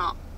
よう